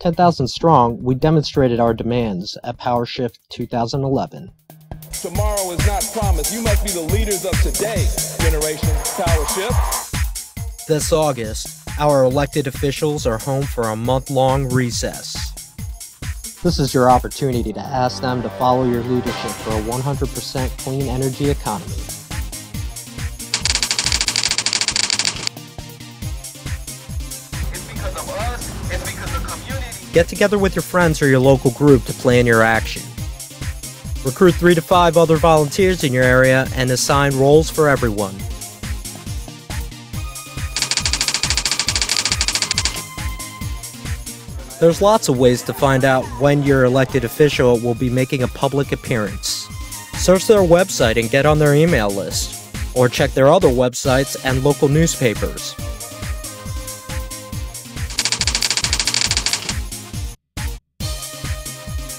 10,000 strong, we demonstrated our demands at PowerShift 2011. Tomorrow is not promised. You must be the leaders of today, Generation PowerShift. This August, our elected officials are home for a month long recess. This is your opportunity to ask them to follow your leadership for a 100% clean energy economy. Get together with your friends or your local group to plan your action. Recruit three to five other volunteers in your area and assign roles for everyone. There's lots of ways to find out when your elected official will be making a public appearance. Search their website and get on their email list, or check their other websites and local newspapers.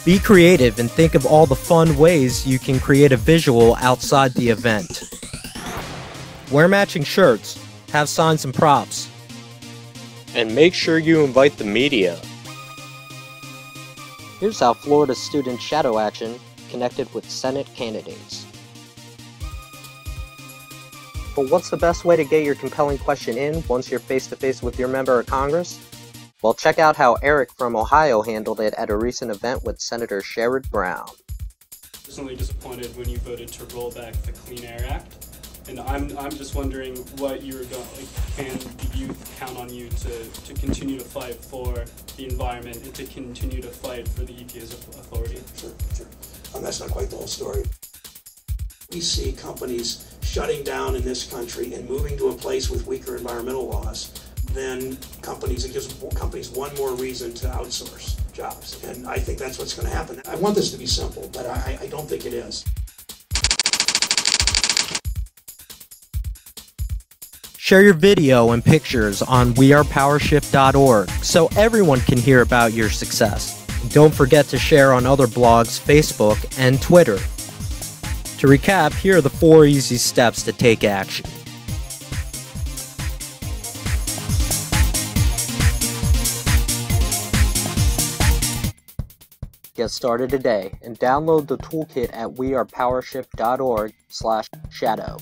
Be creative and think of all the fun ways you can create a visual outside the event. Wear matching shirts, have signs and props, and make sure you invite the media. Here's how Florida Student Shadow Action connected with Senate candidates. But what's the best way to get your compelling question in once you're face to face with your member of Congress? Well, check out how Eric from Ohio handled it at a recent event with Senator Sherrod Brown. Personally disappointed when you voted to roll back the Clean Air Act. And I'm, I'm just wondering what you were going, like, can the youth count on you to, to continue to fight for the environment and to continue to fight for the EPA's authority? Sure, sure. Um, that's not quite the whole story. We see companies shutting down in this country and moving to a place with weaker environmental laws then companies, it gives companies one more reason to outsource jobs. And I think that's what's going to happen. I want this to be simple, but I, I don't think it is. Share your video and pictures on wearepowershift.org so everyone can hear about your success. Don't forget to share on other blogs, Facebook, and Twitter. To recap, here are the four easy steps to take action. Get started today and download the toolkit at wearepowershift.org slash shadow.